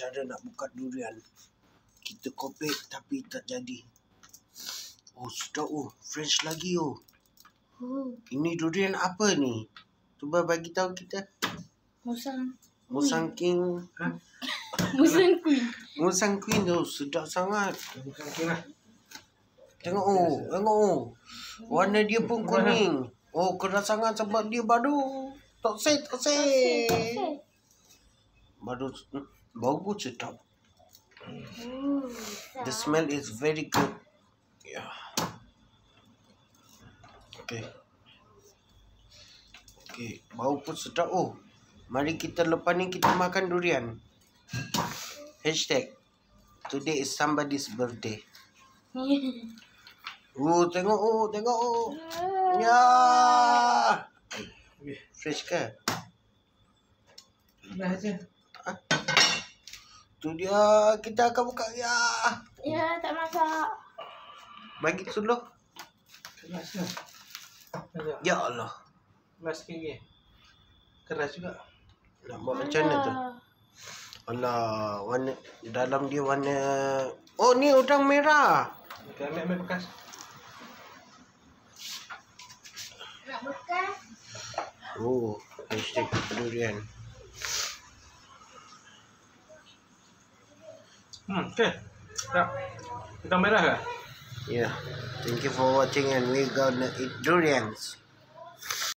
cara nak buka durian. Kita kopek tapi tak jadi. Oh, sedap oh. Fresh lagi oh. Oh, Ini durian apa ni? Cuba bagi tahu kita. musang. Musang King. Musang queen. Musang Queen tu sedap sangat. Bukan kira. Tengok oh, tengok oh. Warna dia pun kuning. Oh, keras sangat sebab dia baru. Tak set, tak set. Baru pun sedap. Oh, The smell is very good. Yeah. Okay. Okay, bau pun sedap oh. Mari kita lepas ni kita makan durian. Hashtag. Today is somebody's birthday. Oh, tengok oh, tengok oh. Ya. Fresh ke? Dah aja. Tu dia kita akan buka ya. ya, tak masak. Bagi dulu. Keras lah. Ada. Ya Allah. Keras sikit lagi. Keras juga. Nak buat macam mana tu? Alah, warna dalam dia warna Oh, ni udang merah. Okay, ambil, ambil bekas. Nak bekas? Oh, hashtag durian. Hmm, okay. Kita merah ke? Yeah. Thank you for watching and we gonna eat durians.